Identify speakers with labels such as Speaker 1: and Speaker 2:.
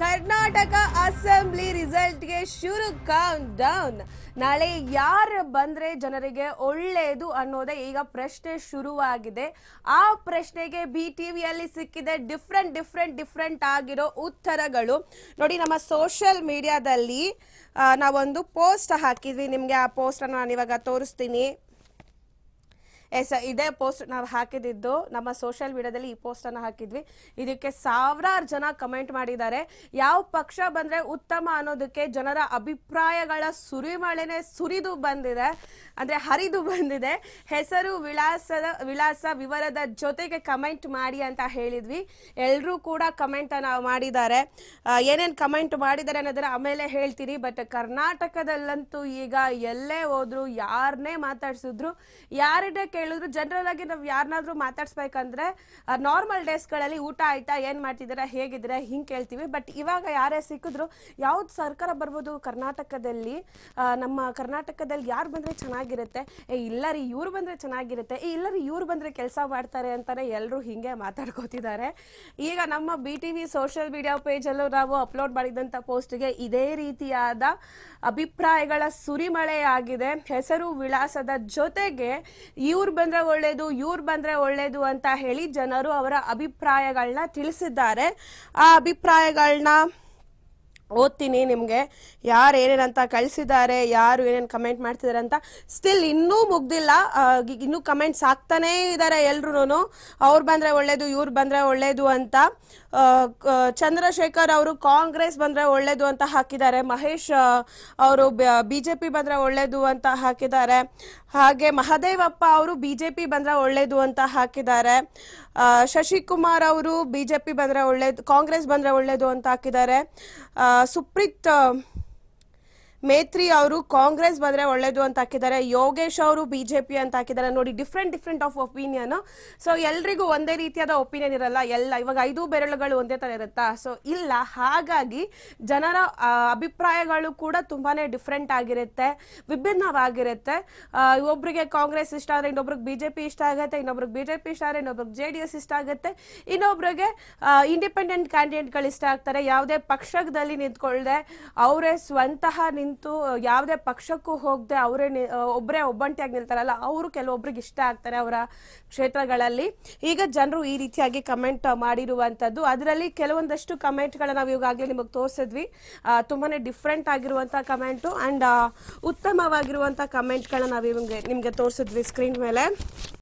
Speaker 1: Karnataka assembly ರಿಸಲ್ಟ್ಗೆ ಶುರು count down ನಾಳೆ ಯಾರು ಬಂದ್ರೆ ಜನರಿಗೆ ಒಳ್ಳೆಯದು ಅನ್ನೋದೇ ಈಗ ಪ್ರಶ್ನೆ ಶುರುವಾಗಿದೆ. ಆ ಪ್ರಶ್ನೆಗೆ ಬಿ ಟಿ ವಿಯಲ್ಲಿ ಸಿಕ್ಕಿದೆ ಡಿಫ್ರೆಂಟ್ ಡಿಫ್ರೆಂಟ್ ಡಿಫ್ರೆಂಟ್ ಆಗಿರೋ ಉತ್ತರಗಳು. ನೋಡಿ, ನಮ್ಮ ಸೋಷಿಯಲ್ ಮೀಡಿಯಾದಲ್ಲಿ ನಾವೊಂದು ಪೋಸ್ಟ್ ಹಾಕಿದ್ವಿ. ನಿಮಗೆ ಆ ಪೋಸ್ಟ್ ನಾನು ಇವಾಗ ತೋರಿಸ್ತೀನಿ. ಎಸ್, ಇದೇ ಪೋಸ್ಟ್ ನಾವು ಹಾಕಿದ್ದು. ನಮ್ಮ ಸೋಷಿಯಲ್ ಮೀಡಿಯಾದಲ್ಲಿ ಈ ಪೋಸ್ಟ್ ಅನ್ನ ಹಾಕಿದ್ವಿ. ಇದಕ್ಕೆ ಸಾವಿರಾರು ಜನ ಕಮೆಂಟ್ ಮಾಡಿದ್ದಾರೆ. ಯಾವ ಪಕ್ಷ ಬಂದ್ರೆ ಉತ್ತಮ ಅನ್ನೋದಕ್ಕೆ ಜನರ ಅಭಿಪ್ರಾಯಗಳ ಸುರಿಮಳೆನೆ ಸುರಿದು ಬಂದಿದೆ. ಅಂದ್ರೆ ಹರಿದು ಬಂದಿದೆ. ಹೆಸರು ವಿಳಾಸದ ವಿಳಾಸ ವಿವರದ ಜೊತೆಗೆ ಕಮೆಂಟ್ ಮಾಡಿ ಅಂತ ಹೇಳಿದ್ವಿ. ಎಲ್ಲರೂ ಕೂಡ ಕಮೆಂಟ್ ಮಾಡಿದ್ದಾರೆ. ಏನೇನು ಕಮೆಂಟ್ ಮಾಡಿದ್ದಾರೆ ಅನ್ನೋದನ್ನ ಆಮೇಲೆ ಹೇಳ್ತೀನಿ. ಬಟ್ ಕರ್ನಾಟಕದಲ್ಲಂತೂ ಈಗ ಎಲ್ಲೇ ಹೋದ್ರು ಯಾರನ್ನೇ ಮಾತಾಡ್ಸಿದ್ರು, ಯಾರನ್ನೇ ಕೇಳಿದ್ರು ಜನರಲ್ ಆಗಿ ನಾವು ಯಾರನ್ನಾದ್ರೂ ಮಾತಾಡ್ಸ್ಬೇಕಂದ್ರೆ ನಾರ್ಮಲ್ ಡೇಸ್ಗಳಲ್ಲಿ ಊಟ ಆಯ್ತಾ, ಏನ್ ಮಾಡ್ತಿದ್ದೀರಾ ಹೇಗಿದ್ರೆ ಹಿಂಗ್ ಕೇಳ್ತೀವಿ. ಬಟ್ ಇವಾಗ ಯಾರೇ ಸಿಕ್ಕಿದ್ರು, ಯಾವ್ದು ಸರ್ಕಾರ ಬರ್ಬೋದು ಕರ್ನಾಟಕದಲ್ಲಿ ನಮ್ಮ ಕರ್ನಾಟಕದಲ್ಲಿ ಯಾರು ಬಂದ್ರೆ ಚೆನ್ನಾಗಿರುತ್ತೆ, ಏ ಇಲ್ಲ ರೀ ಇವ್ರು ಬಂದ್ರೆ ಚೆನ್ನಾಗಿರುತ್ತೆ, ಏ ಇಲ್ಲ ರೀ ಇವ್ರು ಬಂದ್ರೆ ಕೆಲಸ ಮಾಡ್ತಾರೆ ಅಂತಾನೆ ಎಲ್ಲರೂ ಹಿಂಗೆ ಮಾತಾಡ್ಕೋತಿದ್ದಾರೆ. ಈಗ ನಮ್ಮ B T V social media ಪೇಜಲ್ಲೂ ನಾವು ಅಪ್ಲೋಡ್ ಮಾಡಿದಂಥ ಪೋಸ್ಟ್ಗೆ ಇದೇ ರೀತಿಯಾದ ಅಭಿಪ್ರಾಯಗಳ ಸುರಿಮಳೆ ಆಗಿದೆ. ಹೆಸರು ವಿಳಾಸದ ಜೊತೆಗೆ ಇವ್ರು ಬಂದ್ರೆ ಒಳ್ಳೇದು ಇವ್ರು ಬಂದ್ರೆ ಒಳ್ಳೇದು ಅಂತ ಹೇಳಿ ಜನರು ಅವರ ಅಭಿಪ್ರಾಯಗಳನ್ನ ತಿಳಿಸಿದ್ದಾರೆ. ಆ ಅಭಿಪ್ರಾಯಗಳನ್ನ ಓದ್ತೀನಿ ನಿಮಗೆ. ಯಾರು ಏನೇನಂತ ಕಳಿಸಿದ್ದಾರೆ, ಯಾರು ಏನೇನು ಕಮೆಂಟ್ ಮಾಡ್ತಿದ್ದಾರೆ ಅಂತ ಸ್ಟಿಲ್ ಇನ್ನೂ ಮುಗ್ದಿಲ್ಲ. ಇನ್ನೂ ಕಮೆಂಟ್ಸ್ ಆಗ್ತಾನೇ ಇದ್ದಾರೆ ಎಲ್ರೂ ಅವ್ರು ಬಂದರೆ ಒಳ್ಳೇದು, ಇವ್ರು ಬಂದರೆ ಒಳ್ಳೇದು ಅಂತ. ಚಂದ್ರಶೇಖರ್ ಅವರು ಕಾಂಗ್ರೆಸ್ ಬಂದರೆ ಒಳ್ಳೇದು ಅಂತ ಹಾಕಿದ್ದಾರೆ. ಮಹೇಶ್ ಅವರು ಪಿ ಬಂದರೆ ಒಳ್ಳೇದು ಅಂತ ಹಾಕಿದ್ದಾರೆ. ಹಾಗೆ ಮಹದೇವಪ್ಪ ಅವರು ಬಿಜೆಪಿ ಬಂದ್ರೆ ಒಳ್ಳೇದು ಅಂತ ಹಾಕಿದ್ದಾರೆ. ಶಶಿಕುಮಾರ್ ಅವರು ಬಿ ಜೆ ಪಿ ಬಂದರೆ ಒಳ್ಳೇದು, ಕಾಂಗ್ರೆಸ್ ಬಂದರೆ ಒಳ್ಳೇದು ಅಂತ ಹಾಕಿದ್ದಾರೆ. ಆ, ಸುಪ್ರೀತ್ ಆ, ಮೇತ್ರಿ ಅವರು ಕಾಂಗ್ರೆಸ್ ಬಂದ್ರೆ ಒಳ್ಳೇದು ಅಂತ ಹಾಕಿದ್ದಾರೆ, ಯೋಗೇಶ್ ಅವರು ಬಿಜೆಪಿ ಅಂತ ಹಾಕಿದ್ದಾರೆ. ನೋಡಿ different different of opinion so ಎಲ್ರಿಗೂ ಒಂದೇ ರೀತಿಯಾದ ಒಪಿನಿಯನ್ ಇರಲ್ಲ, ಎಲ್ಲ ಇವಾಗ ಐದು ಬೆರಳುಗಳು ಒಂದೇ ತರ ಇರುತ್ತಾ? ಸೊ ಇಲ್ಲ, ಹಾಗಾಗಿ ಜನರ ಅಭಿಪ್ರಾಯಗಳು ಕೂಡ ತುಂಬಾನೇ ಡಿಫ್ರೆಂಟ್ ಆಗಿರುತ್ತೆ, ವಿಭಿನ್ನವಾಗಿರುತ್ತೆ. ಒಬ್ಬರಿಗೆ ಕಾಂಗ್ರೆಸ್ ಇಷ್ಟ ಆದ್ರೆ ಇನ್ನೊಬ್ರಿಗೆ ಬಿಜೆಪಿ ಇಷ್ಟ ಆಗುತ್ತೆ, ಇನ್ನೊಬ್ರಿಗೆ ಬಿಜೆಪಿ ಇಷ್ಟ ಆದ್ರೆ ಇನ್ನೊಬ್ರಿಗೆ ಜೆ ಡಿ ಎಸ್ ಇಷ್ಟ ಆಗುತ್ತೆ, ಇನ್ನೊಬ್ರಿಗೆ ಇಂಡಿಪೆಂಡೆಂಟ್ ಕ್ಯಾಂಡಿಡೇಟ್ಗಳು ಇಷ್ಟ ಆಗ್ತಾರೆ. ಯಾವುದೇ ಪಕ್ಷದಲ್ಲಿ ನಿಂತ್ಕೊಳ್ಳದೆ ಅವರೇ ಸ್ವಂತಹ ನಿಂತು ಯಾವುದೇ ಪಕ್ಷಕ್ಕೂ ಹೋಗದೆ ಅವರೇ ಒಬ್ಬರೇ ಒಬ್ಬಂಟಿಯಾಗಿ ನಿಲ್ತಾರಲ್ಲ, ಅವರು ಕೆಲವೊಬ್ರಿಗೆ ಇಷ್ಟ ಆಗ್ತಾರೆ ಅವರ ಕ್ಷೇತ್ರಗಳಲ್ಲಿ. ಈಗ ಜನರು ಈ ರೀತಿಯಾಗಿ ಕಮೆಂಟ್ ಮಾಡಿರುವಂತದ್ದು ಅದರಲ್ಲಿ ಕೆಲವೊಂದಷ್ಟು ಕಮೆಂಟ್ಗಳನ್ನ ನಾವು ಇವಾಗಲೇ ನಿಮಗೆ ತೋರಿಸಿದ್ವಿ. ತುಂಬಾ ಡಿಫ್ರೆಂಟ್ ಆಗಿರುವಂತ ಕಮೆಂಟು ಅಂಡ್ ಉತ್ತಮವಾಗಿರುವಂತ ಕಮೆಂಟ್ಗಳನ್ನ ನಾವು ನಿಮಗೆ ತೋರಿಸಿದ್ವಿ ಸ್ಕ್ರೀನ್ ಮೇಲೆ.